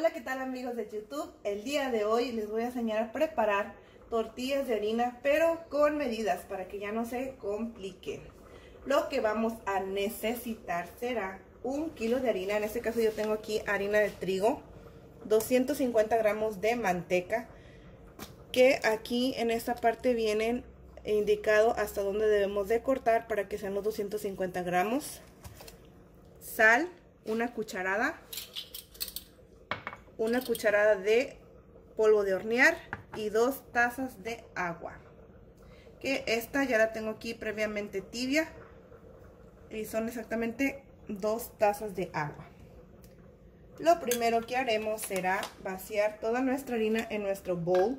Hola, ¿qué tal amigos de YouTube? El día de hoy les voy a enseñar a preparar tortillas de harina, pero con medidas para que ya no se compliquen. Lo que vamos a necesitar será un kilo de harina, en este caso yo tengo aquí harina de trigo, 250 gramos de manteca, que aquí en esta parte vienen indicado hasta dónde debemos de cortar para que sean los 250 gramos, sal, una cucharada, una cucharada de polvo de hornear y dos tazas de agua. Que esta ya la tengo aquí previamente tibia y son exactamente dos tazas de agua. Lo primero que haremos será vaciar toda nuestra harina en nuestro bowl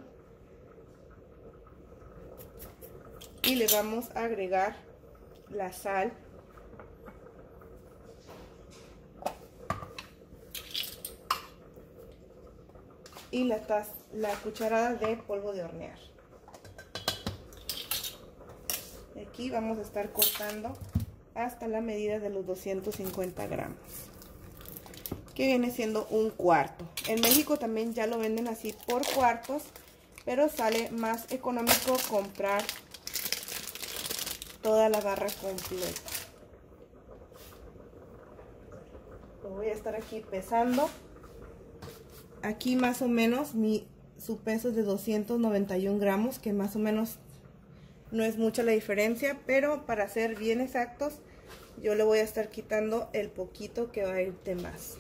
y le vamos a agregar la sal y la, la cucharada de polvo de hornear. Aquí vamos a estar cortando hasta la medida de los 250 gramos que viene siendo un cuarto. En México también ya lo venden así por cuartos pero sale más económico comprar toda la barra completa. Lo voy a estar aquí pesando aquí más o menos mi, su peso es de 291 gramos, que más o menos no es mucha la diferencia, pero para ser bien exactos, yo le voy a estar quitando el poquito que va a ir de más.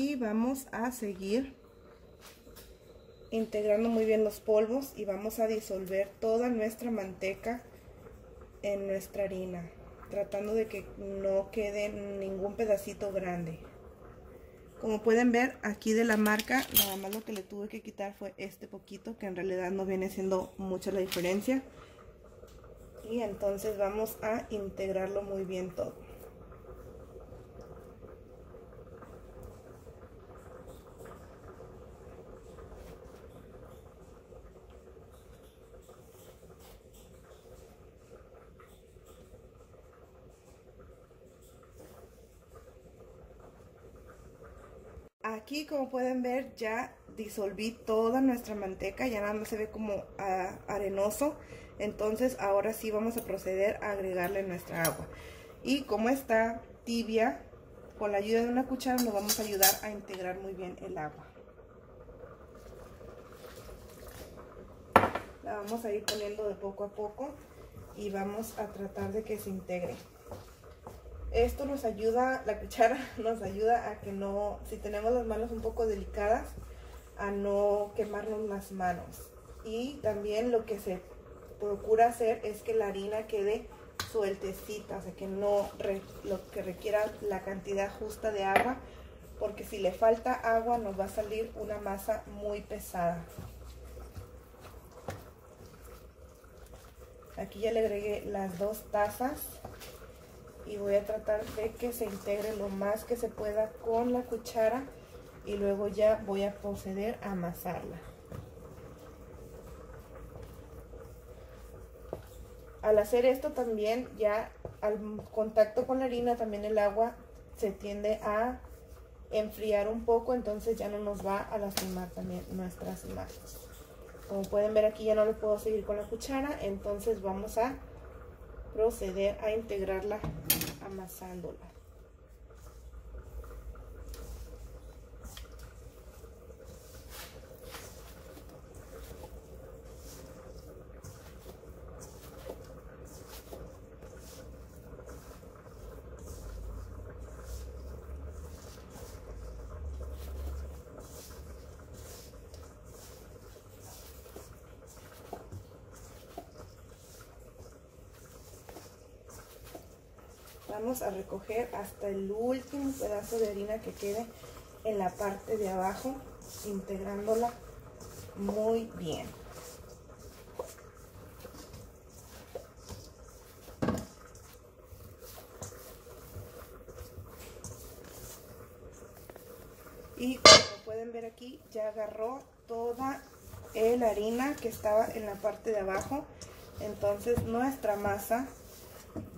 Y vamos a seguir integrando muy bien los polvos y vamos a disolver toda nuestra manteca en nuestra harina tratando de que no quede ningún pedacito grande. Como pueden ver aquí de la marca nada más lo que le tuve que quitar fue este poquito que en realidad no viene siendo mucha la diferencia. Y entonces vamos a integrarlo muy bien todo Aquí como pueden ver ya disolví toda nuestra manteca, ya nada más se ve como ah, arenoso. Entonces ahora sí vamos a proceder a agregarle nuestra agua. Y como está tibia, con la ayuda de una cuchara nos vamos a ayudar a integrar muy bien el agua. La vamos a ir poniendo de poco a poco y vamos a tratar de que se integre. Esto nos ayuda, la cuchara nos ayuda a que no, si tenemos las manos un poco delicadas, a no quemarnos las manos. Y también lo que se procura hacer es que la harina quede sueltecita, o sea que no lo que requiera la cantidad justa de agua, porque si le falta agua nos va a salir una masa muy pesada. Aquí ya le agregué las dos tazas y voy a tratar de que se integre lo más que se pueda con la cuchara y luego ya voy a proceder a amasarla. Al hacer esto también ya al contacto con la harina también el agua se tiende a enfriar un poco entonces ya no nos va a lastimar también nuestras manos. Como pueden ver aquí ya no lo puedo seguir con la cuchara entonces vamos a proceder a integrarla amasándola. Vamos a recoger hasta el último pedazo de harina que quede en la parte de abajo, integrándola muy bien. pueden ver aquí, ya agarró toda la harina que estaba en la parte de abajo. Entonces nuestra masa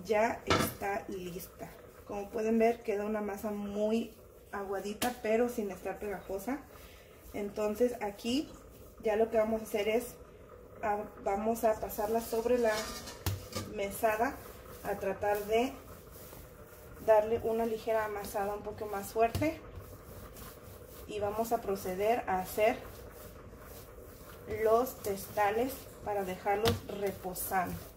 ya está lista. Como pueden ver queda una masa muy aguadita pero sin estar pegajosa. Entonces aquí ya lo que vamos a hacer es, vamos a pasarla sobre la mesada a tratar de darle una ligera amasada un poco más fuerte y vamos a proceder a hacer los testales para dejarlos reposando.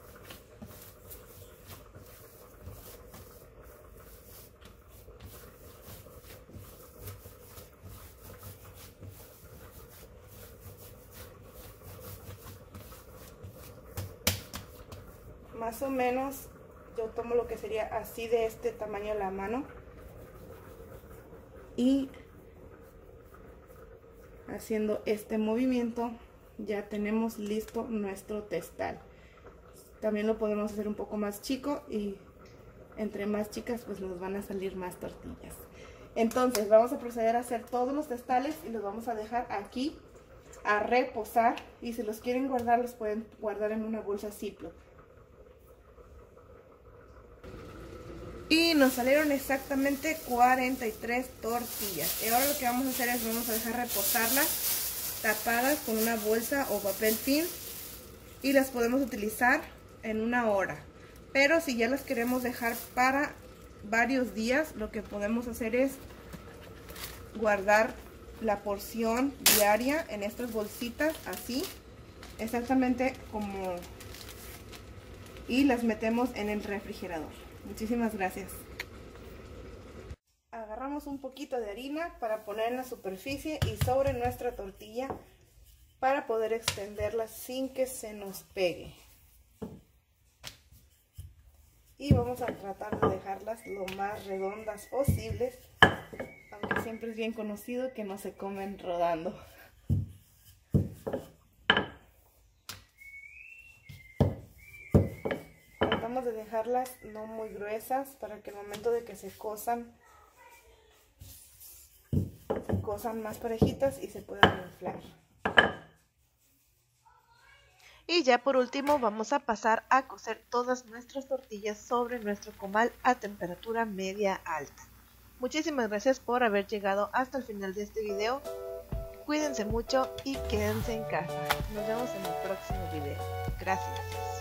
Más o menos yo tomo lo que sería así de este tamaño la mano. Y haciendo este movimiento ya tenemos listo nuestro testal. También lo podemos hacer un poco más chico y entre más chicas pues nos van a salir más tortillas. Entonces vamos a proceder a hacer todos los testales y los vamos a dejar aquí a reposar. Y si los quieren guardar los pueden guardar en una bolsa Ziploc Y nos salieron exactamente 43 tortillas. Y ahora lo que vamos a hacer es vamos a dejar reposarlas tapadas con una bolsa o papel film. Y las podemos utilizar en una hora. Pero si ya las queremos dejar para varios días, lo que podemos hacer es guardar la porción diaria en estas bolsitas así. Exactamente como... Y las metemos en el refrigerador. Muchísimas gracias. Agarramos un poquito de harina para poner en la superficie y sobre nuestra tortilla para poder extenderla sin que se nos pegue. Y vamos a tratar de dejarlas lo más redondas posibles, aunque siempre es bien conocido que no se comen rodando. De dejarlas no muy gruesas para que el momento de que se cosan se cosan más parejitas y se puedan inflar. Y ya por último vamos a pasar a cocer todas nuestras tortillas sobre nuestro comal a temperatura media alta. Muchísimas gracias por haber llegado hasta el final de este video. Cuídense mucho y quédense en casa. Nos vemos en el próximo video. Gracias.